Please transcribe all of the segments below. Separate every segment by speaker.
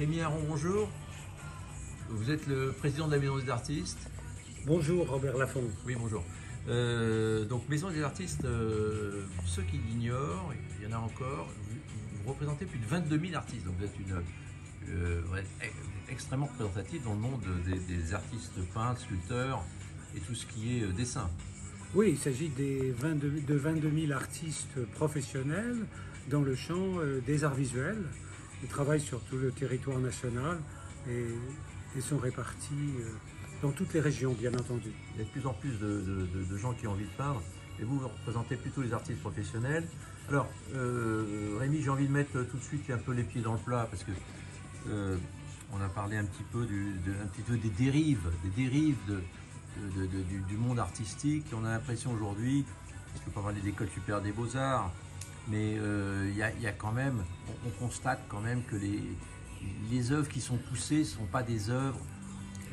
Speaker 1: Rémi Aron, bonjour. Vous êtes le président de la Maison des Artistes.
Speaker 2: Bonjour Robert Laffont.
Speaker 1: Oui, bonjour. Euh, donc Maison des Artistes, euh, ceux qui l'ignorent, il y en a encore, vous, vous représentez plus de 22 000 artistes, donc vous êtes une, euh, vous êtes extrêmement représentatif dans le monde des, des artistes peintres, sculpteurs et tout ce qui est dessin.
Speaker 2: Oui, il s'agit des 22 de 22 000 artistes professionnels dans le champ des arts visuels. Ils travaillent sur tout le territoire national et, sont répartis euh, dans toutes les régions, bien entendu.
Speaker 1: Il y a de plus en plus de, gens qui ont envie de peindre, et vous, vous représentez plutôt les artistes professionnels. Alors, euh, Rémi, j'ai envie de mettre tout de suite un peu les pieds dans le plat, parce que euh, on a parlé un petit peu, des dérives, des dérives du, monde artistique. On a l'impression aujourd'hui, je peux pas parler d'école supérieure des beaux-arts, mais euh, il il y a quand même, on, on constate quand même que les, les œuvres qui sont poussées ne sont pas des œuvres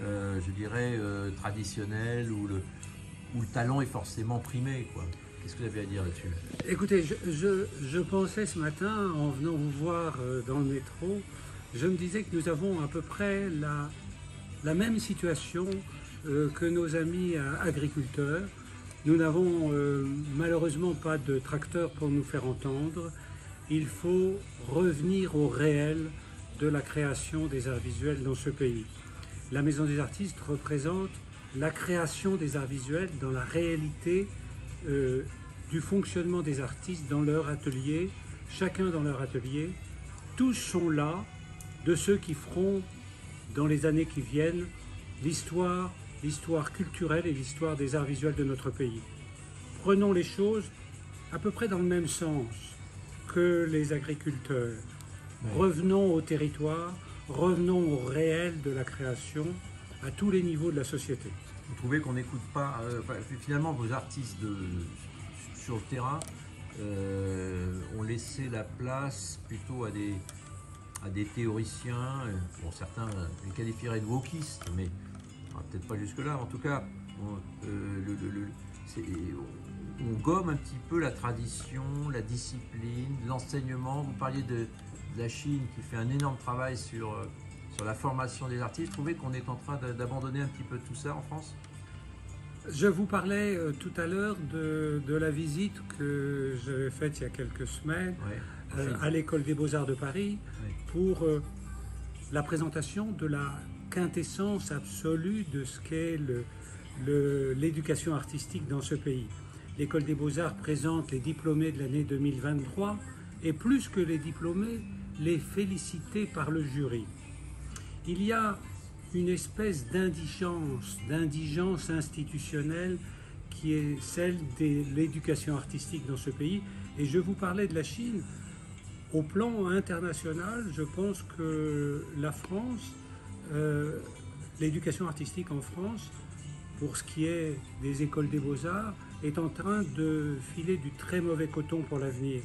Speaker 1: euh, je dirais, euh, traditionnel où le, le talent est forcément primé. Qu'est-ce que vous avez à dire là-dessus?
Speaker 2: Écoutez, je, je- pensais ce matin, en venant vous voir euh, dans le métro, je me disais que nous avons à peu près la, la même situation euh, que nos amis euh, agriculteurs. Nous n'avons euh, malheureusement pas de tracteur pour nous faire entendre. Il faut revenir au réel de la création des arts visuels dans ce pays. La Maison des artistes représente la création des arts visuels dans la réalité euh, du fonctionnement des artistes dans leur atelier, chacun dans leur atelier. Tous sont là de ceux qui feront dans les années qui viennent l'histoire, l'histoire culturelle et l'histoire des arts visuels de notre pays. Prenons les choses à peu près dans le même sens que les agriculteurs. Revenons au territoire, revenons au réel de la création à tous les niveaux de la société.
Speaker 1: Vous trouvez qu'on n'écoute pas, euh, finalement, vos artistes de, sur le terrain euh, ont laissé la place plutôt à des, à des théoriciens, euh, bon, certains les qualifieraient de wokistes, mais peut-être pas jusque-là. En tout cas, on, euh, le- le- le- c'est- on gomme un petit peu la tradition, la discipline, l'enseignement. Vous parliez de, de la Chine qui fait un énorme travail sur, euh, sur la formation des artistes. Vous trouvez qu'on est en train d'abandonner un petit peu tout ça en France?
Speaker 2: Je vous parlais euh, tout à l'heure de, de la visite que j'avais faite il y a quelques semaines
Speaker 1: Ouais.
Speaker 2: à l'école des beaux-arts de Paris pour la présentation de la quintessence absolue de ce qu'est l'éducation artistique dans ce pays. L'école des beaux-arts présente les diplômés de l'année 2023 et plus que les diplômés, les félicités par le jury. Il y a une espèce d'indigence, d'indigence institutionnelle qui est celle de l'éducation artistique dans ce pays. Et je vous parlais de la Chine. Au plan international, je pense que la France, euh, l'éducation artistique en France, pour ce qui est des écoles des beaux-arts, est en train de filer du très mauvais coton pour l'avenir.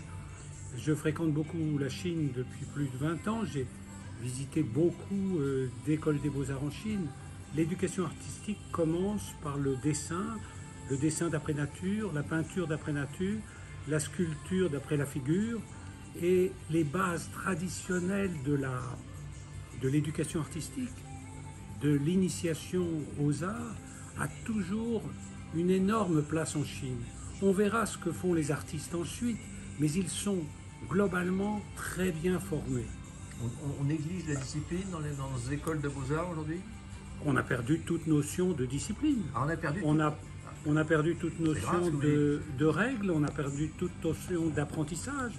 Speaker 2: Je fréquente beaucoup la Chine depuis plus de 20 ans. J'ai visité beaucoup euh, d'écoles des beaux-arts en Chine. L'éducation artistique commence par le dessin, le dessin d'après nature, la peinture d'après nature, la sculpture d'après la figure et les bases traditionnelles de la de l'éducation artistique, de l'initiation aux arts a toujours une énorme place en Chine. On verra ce que font les artistes ensuite, mais ils sont globalement très bien formés.
Speaker 1: On, on- on néglige la discipline dans les, dans les écoles de beaux-arts aujourd'hui?
Speaker 2: On a perdu toute notion de discipline.
Speaker 1: Ah, On a perdu
Speaker 2: On
Speaker 1: tout.
Speaker 2: a, on a perdu toute notion de règles, on a perdu toute notion d'apprentissage.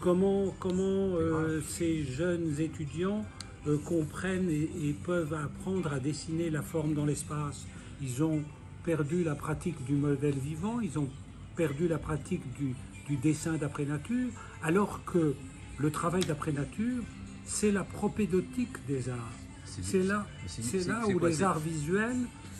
Speaker 2: Comment, comment euh, ces jeunes étudiants euh, comprennent et, et peuvent apprendre à dessiner la forme dans l'espace Ils ont perdu la pratique du modèle vivant, ils ont perdu la pratique du, du dessin d'après nature, alors que le travail d'après nature, c'est la propédotique des arts. C'est là,
Speaker 1: c'est-
Speaker 2: là où
Speaker 1: quoi,
Speaker 2: les arts visuels,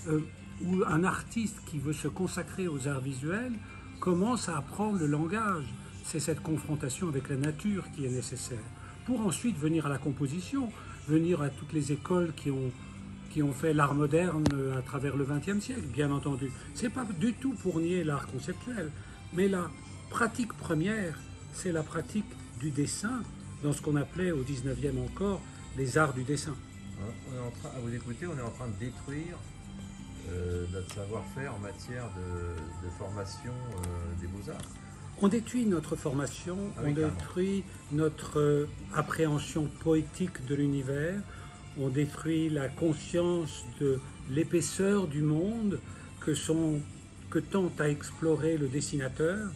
Speaker 2: euh, où un artiste qui veut se consacrer aux arts visuels commence à apprendre le langage. C'est cette confrontation avec la nature qui est nécessaire. Pour ensuite venir à la composition, venir à toutes les écoles qui ont, fait l'art moderne à travers le XXe siècle, bien entendu. C'est pas du tout pour nier l'art conceptuel, mais la pratique première, c'est la pratique du dessin dans ce qu'on appelait au XIXe encore les arts du dessin.
Speaker 1: On est en train, à vous écouter, on est en train de détruire euh, notre savoir-faire en matière de, formation euh, des beaux-arts.
Speaker 2: On détruit notre formation,
Speaker 1: Ah
Speaker 2: on
Speaker 1: oui,
Speaker 2: détruit notre euh, appréhension poétique de l'univers, on détruit la conscience de l'épaisseur du monde que, sont, que tente à explorer le dessinateur.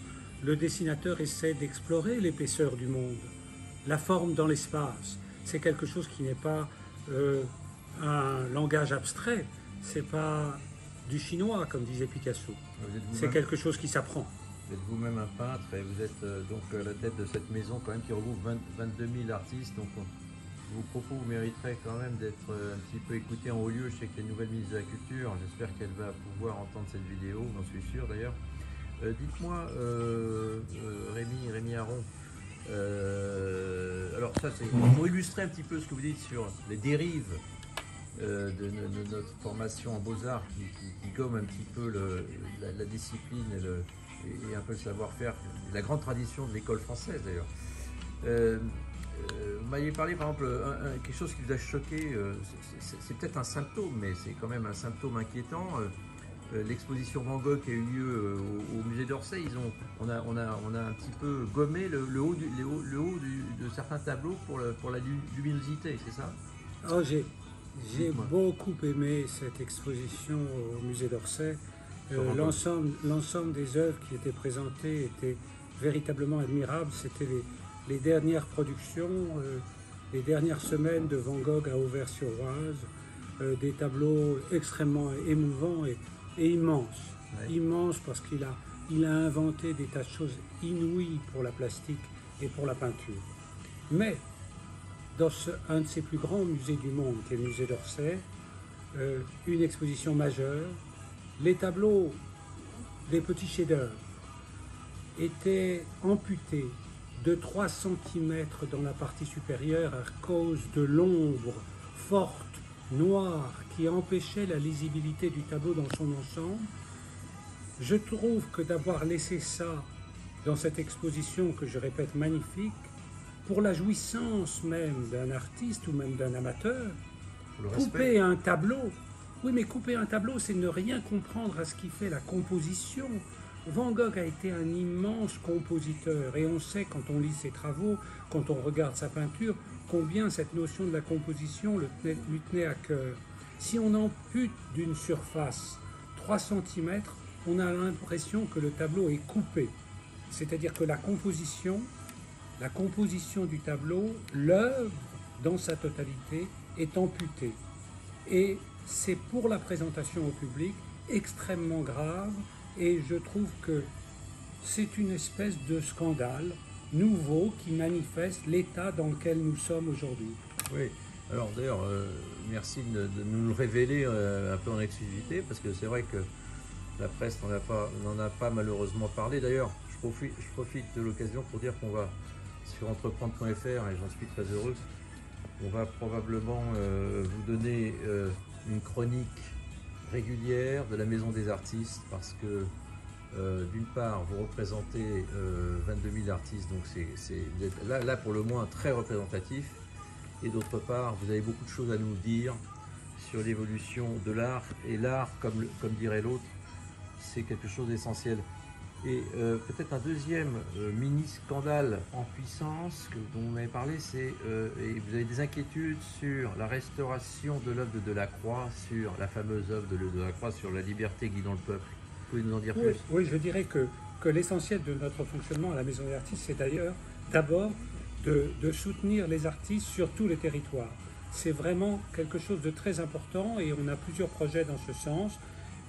Speaker 2: Le dessinateur essaie d'explorer l'épaisseur du monde, la forme dans l'espace. C'est quelque chose qui n'est pas euh, un langage abstrait, c'est pas du chinois comme disait Picasso.
Speaker 1: Êtes
Speaker 2: C'est quelque chose qui s'apprend.
Speaker 1: Vous êtes vous-même un peintre et vous êtes euh, donc à la tête de cette maison quand même qui regroupe 20 22 000 artistes. Donc on- vos propos mériteraient quand même d'être euh, un petit peu écoutés en haut lieu. Je sais que la nouvelle ministre de la Culture, j'espère qu'elle va pouvoir entendre cette vidéo, j'en suis sûr d'ailleurs. Euh, Dites-moi, euh, euh, Rémi, Rémi Aron, euh, alors ça c'est pour illustrer un petit peu ce que vous dites sur les dérives euh, de, no- de notre formation en beaux-arts qui, gomme un petit peu la, la discipline et, le- et- et un peu le savoir-faire, la grande tradition de l'école française d'ailleurs. Euh, euh, vous m'aviez parlé par exemple, un- un- quelque chose qui vous a choqué, euh, c'est- peut-être un symptôme, mais c'est quand même un symptôme inquiétant. L'exposition Van Gogh qui a eu lieu au, au musée d'Orsay, ils ont, on, a, on, a, on a un petit peu gommé le, le haut, du, le haut, le haut du- de certains tableaux pour, le- pour la lu- luminosité, c'est ça?
Speaker 2: Oh, j'ai, beaucoup aimé cette exposition au musée d'Orsay. Euh, l'ensemble, des œuvres qui étaient présentées étaient véritablement admirables. C'était les, les dernières productions, euh, les dernières semaines de Van Gogh à Auvers-sur-Oise. Euh, des tableaux extrêmement émouvants et, et immenses.
Speaker 1: Ouais.
Speaker 2: Immenses parce qu'il a, il a inventé des tas de choses inouïes pour la plastique et pour la peinture. Mais dans ce- un de ses plus grands musées du monde, qui est le musée d'Orsay, une exposition majeure. Les tableaux des petits chefs-d'œuvre étaient amputés de 3 cm dans la partie supérieure à cause de l'ombre forte, noire, qui empêchait la lisibilité du tableau dans son ensemble. Je trouve que d'avoir laissé ça dans cette exposition que je répète magnifique, pour la jouissance même d'un artiste ou même d'un amateur, couper un tableau. Oui, mais couper un tableau, c'est ne rien comprendre à ce qui fait la composition. Van Gogh a été un immense compositeur et on sait quand on lit ses travaux, quand on regarde sa peinture, combien cette notion de la composition lui tenait à cœur. Si on ampute d'une surface 3 cm, on a l'impression que le tableau est coupé. C'est-à-dire que la composition, la composition du tableau, l'œuvre dans sa totalité est amputée. Et c'est pour la présentation au public extrêmement grave et je trouve que c'est une espèce de scandale nouveau qui manifeste l'état dans lequel nous sommes aujourd'hui.
Speaker 1: Oui, alors d'ailleurs, euh, merci de, nous le révéler euh, un peu en exclusivité, parce que c'est vrai que la presse n'en a pas, a pas malheureusement parlé. D'ailleurs, je profite, de l'occasion pour dire qu'on va sur entreprendre.fr, et j'en suis très heureux, on va probablement euh, vous donner une chronique régulière de la Maison des Artistes, parce que euh, d'une part, vous représentez euh, 22 000 artistes, donc c'est, là, pour le moins très représentatif. Et d'autre part, vous avez beaucoup de choses à nous dire sur l'évolution de l'art. Et l'art, comme, comme dirait l'autre, c'est quelque chose d'essentiel. Et euh, peut-être un deuxième euh, mini-scandale en puissance que, dont vous m'avez parlé, c'est euh, et vous avez des inquiétudes sur la restauration de l'œuvre de Delacroix, sur la fameuse œuvre de Delacroix, sur la liberté guidant le peuple. Vous pouvez nous en dire
Speaker 2: Oui,
Speaker 1: plus?
Speaker 2: oui, je dirais que, que l'essentiel de notre fonctionnement à la Maison des artistes, c'est d'ailleurs d'abord de, de soutenir les artistes sur tous les territoires. C'est vraiment quelque chose de très important et on a plusieurs projets dans ce sens.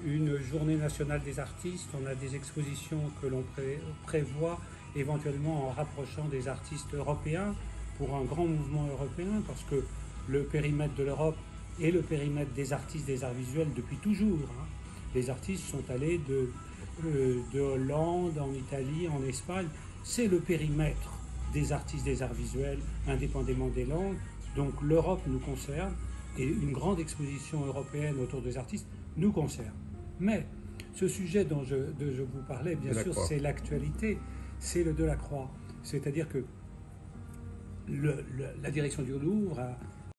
Speaker 2: Une journée nationale des artistes, on a des expositions que l'on pré- prévoit éventuellement en rapprochant des artistes européens pour un grand mouvement européen parce que le périmètre de l'Europe est le périmètre des artistes des arts visuels depuis toujours. hein. Les artistes sont allés euh, de Hollande, en Italie, en Espagne. C'est le périmètre des artistes des arts visuels, indépendamment des langues. Donc l'Europe nous concerne et une grande exposition européenne autour des artistes nous concerne. Mais ce sujet dont je, de- je vous parlais, bien sûr, c'est l'actualité, c'est le Delacroix. C'est-à-dire que le- le- la direction du Louvre a,